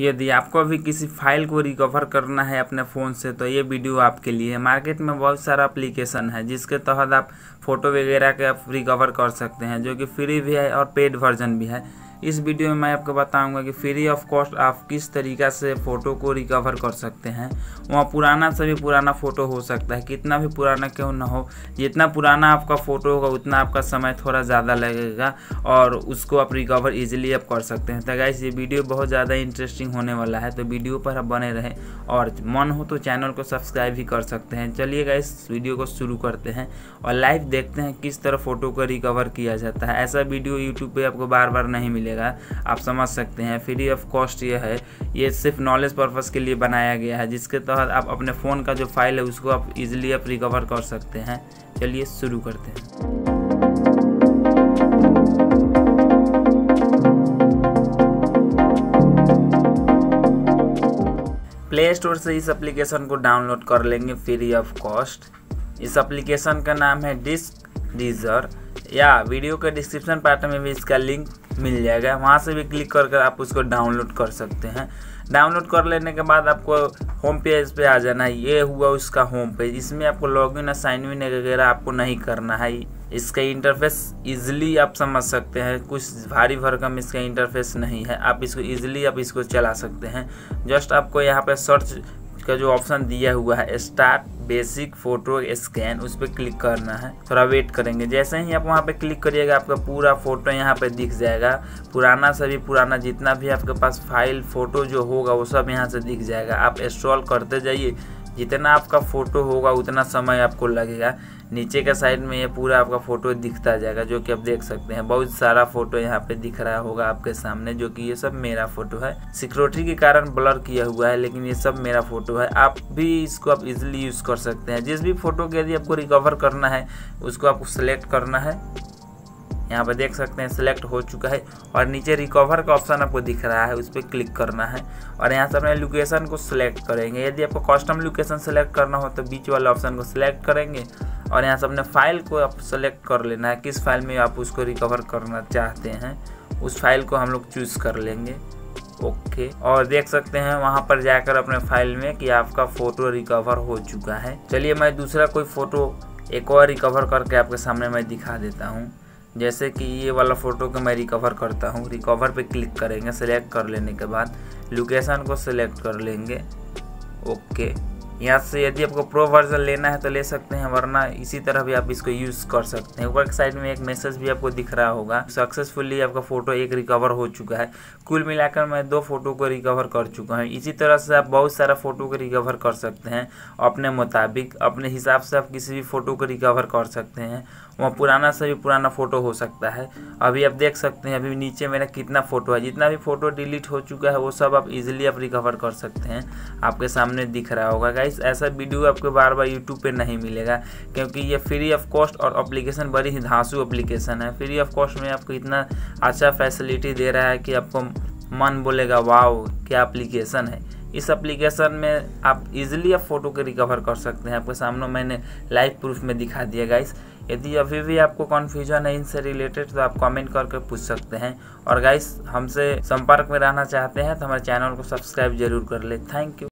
यदि आपको भी किसी फ़ाइल को रिकवर करना है अपने फ़ोन से तो ये वीडियो आपके लिए है। मार्केट में बहुत सारा एप्लीकेशन है, जिसके तहत आप फ़ोटो वगैरह के आप रिकवर कर सकते हैं, जो कि फ्री भी है और पेड वर्जन भी है। इस वीडियो में मैं आपको बताऊँगा कि फ्री ऑफ़ कॉस्ट आप किस तरीक़ा से फ़ोटो को रिकवर कर सकते हैं। वहाँ पुराना से भी पुराना फ़ोटो हो सकता है, कितना भी पुराना क्यों ना हो। जितना पुराना आपका फ़ोटो होगा, उतना आपका समय थोड़ा ज़्यादा लगेगा और उसको आप रिकवर ईजिली आप कर सकते हैं। तो गाइस ये वीडियो बहुत ज़्यादा इंटरेस्टिंग होने वाला है तो वीडियो पर आप बने रहें और मन हो तो चैनल को सब्सक्राइब भी कर सकते हैं। चलिए गाइस वीडियो को शुरू करते हैं और लाइव देखते हैं किस तरह फ़ोटो को रिकवर किया जाता है। ऐसा वीडियो यूट्यूब पर आपको बार बार नहीं मिलेगा। मिलेगा, आप समझ सकते हैं। फ्री ऑफ़ कॉस्ट ये है। ये सिर्फ़ नॉलेज पर्पज़ के लिए बनाया गया है, जिसके तहत आप अपने फ़ोन का जो फ़ाइल है, उसको आप इजीली आप रिकवर कर सकते हैं। चलिए शुरू करते हैं। प्ले स्टोर से इस एप्लीकेशन को डाउनलोड कर लेंगे फ्री ऑफ़ कॉस्ट इस एप्लीकेशन का नाम है डिस्क डीजर या वीडियो के डिस्क्रिप्शन पार्ट में भी इसका लिंक मिल जाएगा। वहाँ से भी क्लिक कर कर आप उसको डाउनलोड कर सकते हैं। डाउनलोड कर लेने के बाद आपको होम पेज पे आ जाना है। ये हुआ उसका होम पेज। इसमें आपको लॉगिन या साइन इन वगैरह आपको नहीं करना है। इसका इंटरफेस इजीली आप समझ सकते हैं। कुछ भारी भरकम इसका इंटरफेस नहीं है। आप इसको इजीली आप इसको चला सकते हैं। जस्ट आपको यहाँ पे सर्च का जो ऑप्शन दिया हुआ है स्टार्ट बेसिक फ़ोटो स्कैन उस पर क्लिक करना है। थोड़ा वेट करेंगे। जैसे ही आप वहाँ पे क्लिक करिएगा, आपका पूरा फ़ोटो यहाँ पे दिख जाएगा। पुराना से भी पुराना जितना भी आपके पास फ़ाइल फ़ोटो जो होगा, वो सब यहाँ से दिख जाएगा। आप इंस्टॉल करते जाइए। जितना आपका फ़ोटो होगा, उतना समय आपको लगेगा। नीचे का साइड में ये पूरा आपका फ़ोटो दिखता जाएगा, जो कि आप देख सकते हैं। बहुत सारा फ़ोटो यहाँ पे दिख रहा होगा आपके सामने, जो कि ये सब मेरा फ़ोटो है। सिक्योरिटी के कारण ब्लर किया हुआ है, लेकिन ये सब मेरा फ़ोटो है। आप भी इसको आप इजिली यूज़ कर सकते हैं। जिस भी फ़ोटो के यदि आपको रिकवर करना है, उसको आपको सेलेक्ट करना है। यहाँ पर देख सकते हैं सिलेक्ट हो चुका है और नीचे रिकवर का ऑप्शन आपको दिख रहा है, उस पर क्लिक करना है। और यहाँ से अपने लोकेशन को सिलेक्ट करेंगे। यदि आपको कस्टम लोकेशन सेलेक्ट करना हो तो बीच वाले ऑप्शन को सिलेक्ट करेंगे। और यहाँ से अपने फ़ाइल को आप सेलेक्ट कर लेना है, किस फ़ाइल में आप उसको रिकवर करना चाहते हैं, उस फ़ाइल को हम लोग चूज़ कर लेंगे। ओके और देख सकते हैं वहाँ पर जाकर अपने फ़ाइल में कि आपका फ़ोटो रिकवर हो चुका है। चलिए मैं दूसरा कोई फ़ोटो एक और रिकवर करके आपके सामने मैं दिखा देता हूँ। जैसे कि ये वाला फ़ोटो को मैं रिकवर करता हूँ। रिकवर पे क्लिक करेंगे सेलेक्ट कर लेने के बाद लोकेशन को सिलेक्ट कर लेंगे। ओके यहाँ से यदि आपको प्रो वर्जन लेना है तो ले सकते हैं, वरना इसी तरह भी आप इसको यूज़ कर सकते हैं। ऊपर के साइड में एक मैसेज भी आपको दिख रहा होगा। सक्सेसफुली आपका फ़ोटो एक रिकवर हो चुका है। कुल मिलाकर मैं दो फ़ोटो को रिकवर कर चुका हूँ। इसी तरह से आप बहुत सारा फ़ोटो को रिकवर कर सकते हैं अपने मुताबिक। अपने हिसाब से आप किसी भी फ़ोटो को रिकवर कर सकते हैं। वहाँ पुराना से भी पुराना फ़ोटो हो सकता है। अभी आप देख सकते हैं, अभी नीचे मेरा कितना फ़ोटो है। जितना भी फ़ोटो डिलीट हो चुका है, वो सब आप इजीली आप रिकवर कर सकते हैं। आपके सामने दिख रहा होगा। गाइस ऐसा वीडियो आपको बार बार यूट्यूब पे नहीं मिलेगा, क्योंकि ये फ्री ऑफ़ कॉस्ट और अप्लीकेशन बड़ी ही धांसू अप्लीकेशन है। फ्री ऑफ़ कॉस्ट में आपको इतना अच्छा फैसिलिटी दे रहा है कि आपको मन बोलेगा, वाओ, क्या अप्लीकेशन है। इस एप्लीकेशन में आप इजीली आप फ़ोटो को रिकवर कर सकते हैं। आपके सामने मैंने लाइव प्रूफ में दिखा दिया गाइस यदि अभी भी आपको कन्फ्यूज़न है इनसे रिलेटेड तो आप कमेंट करके पूछ सकते हैं। और गाइस हमसे संपर्क में रहना चाहते हैं तो हमारे चैनल को सब्सक्राइब ज़रूर कर ले। Thank you